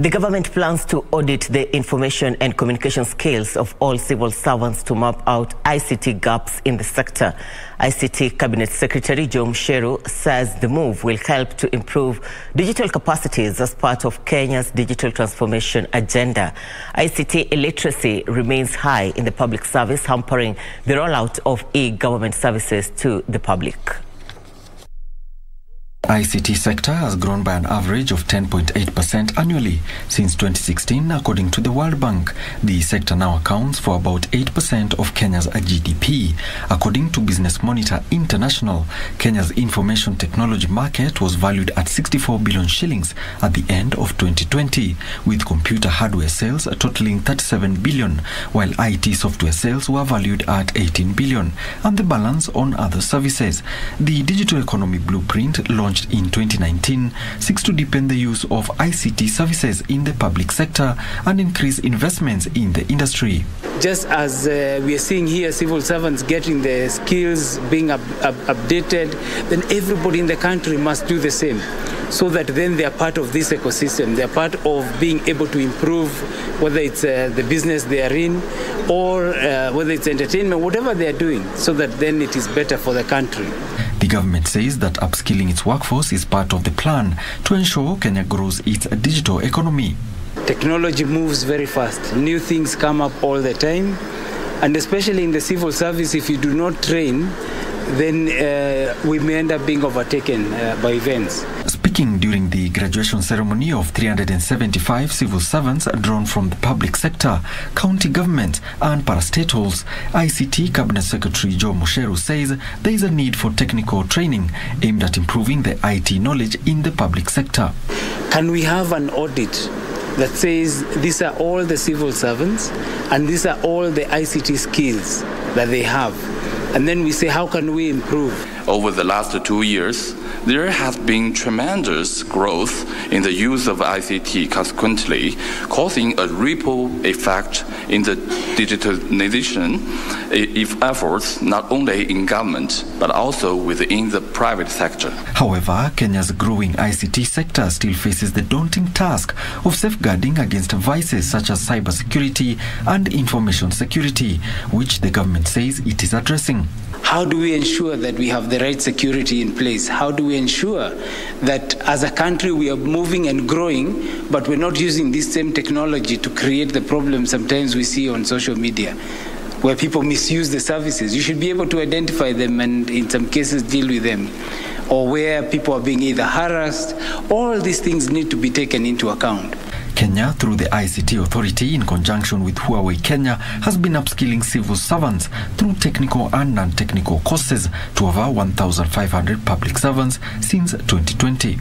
The government plans to audit the information and communication skills of all civil servants to map out ICT gaps in the sector. ICT Cabinet Secretary Joe Mucheru says the move will help to improve digital capacities as part of Kenya's digital transformation agenda. ICT illiteracy remains high in the public service, hampering the rollout of e-government services to the public. ICT sector has grown by an average of 10.8% annually since 2016 according to the World Bank. The sector now accounts for about 8% of Kenya's GDP. According to Business Monitor International, Kenya's information technology market was valued at 64 billion shillings at the end of 2020 with computer hardware sales totaling 37 billion while IT software sales were valued at 18 billion and the balance on other services. The digital economy blueprint launched in 2019 seeks to deepen the use of ICT services in the public sector and increase investments in the industry. Just as uh, we are seeing here, civil servants getting the skills being up, up, updated, then everybody in the country must do the same so that then they are part of this ecosystem. They are part of being able to improve whether it's uh, the business they are in or uh, whether it's entertainment, whatever they are doing, so that then it is better for the country. The government says that upskilling its workforce is part of the plan to ensure Kenya grows its digital economy. Technology moves very fast. New things come up all the time. And especially in the civil service, if you do not train, then uh, we may end up being overtaken uh, by events. Graduation ceremony of 375 civil servants drawn from the public sector, county government and parastatals, ICT Cabinet Secretary Joe Mucheru says there is a need for technical training aimed at improving the IT knowledge in the public sector. Can we have an audit that says these are all the civil servants and these are all the ICT skills that they have? And then we say, how can we improve? Over the last two years, there has been tremendous growth in the use of ICT, consequently causing a ripple effect in the digitalization efforts not only in government but also within the private sector. However, Kenya's growing ICT sector still faces the daunting task of safeguarding against vices such as cybersecurity and information security, which the government says it is addressing. How do we ensure that we have the right security in place? How do we ensure that as a country we are moving and growing, but we're not using this same technology to create the problems sometimes we see on social media? Where people misuse the services. You should be able to identify them and, in some cases, deal with them. Or where people are being either harassed, all these things need to be taken into account. Kenya, through the ICT Authority in conjunction with Huawei Kenya, has been upskilling civil servants through technical and non-technical courses to over 1,500 public servants since 2020.